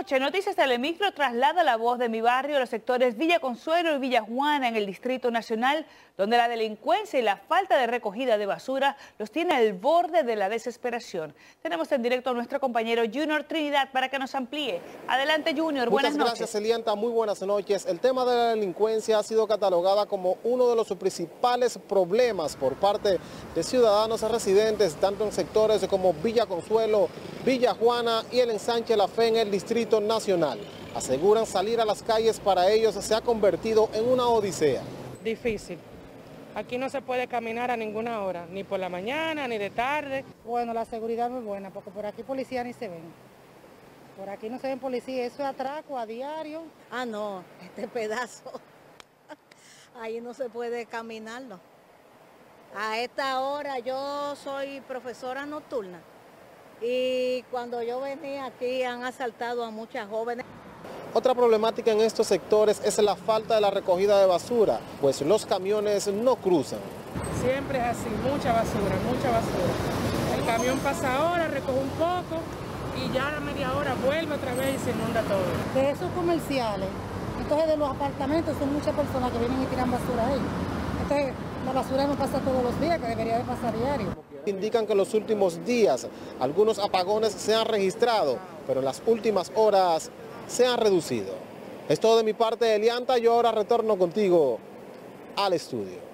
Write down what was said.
noche, Noticias Telemicro traslada la voz de mi barrio a los sectores Villa Consuelo y Villa Juana en el Distrito Nacional, donde la delincuencia y la falta de recogida de basura los tiene al borde de la desesperación. Tenemos en directo a nuestro compañero Junior Trinidad para que nos amplíe. Adelante Junior, buenas Muchas gracias Elianta, muy buenas noches. El tema de la delincuencia ha sido catalogada como uno de los principales problemas por parte de ciudadanos residentes, tanto en sectores como Villa Consuelo, Villa Juana y el ensanche La Fe en el Distrito Nacional. Aseguran salir a las calles para ellos se ha convertido en una odisea. Difícil. Aquí no se puede caminar a ninguna hora, ni por la mañana, ni de tarde. Bueno, la seguridad es muy buena, porque por aquí policía ni se ven. Por aquí no se ven policía, eso es atraco a diario. Ah, no, este pedazo, ahí no se puede caminar, no. A esta hora yo soy profesora nocturna y cuando yo venía aquí han asaltado a muchas jóvenes. Otra problemática en estos sectores es la falta de la recogida de basura, pues los camiones no cruzan. Siempre es así, mucha basura, mucha basura. El camión pasa ahora, recoge un poco y ya a la media hora vuelve otra vez y se inunda todo. De esos comerciales, entonces de los apartamentos son muchas personas que vienen y tiran basura ahí. La basura todos los días, que debería de pasar diario. Indican que en los últimos días algunos apagones se han registrado, pero en las últimas horas se han reducido. Es todo de mi parte, Elianta, yo ahora retorno contigo al estudio.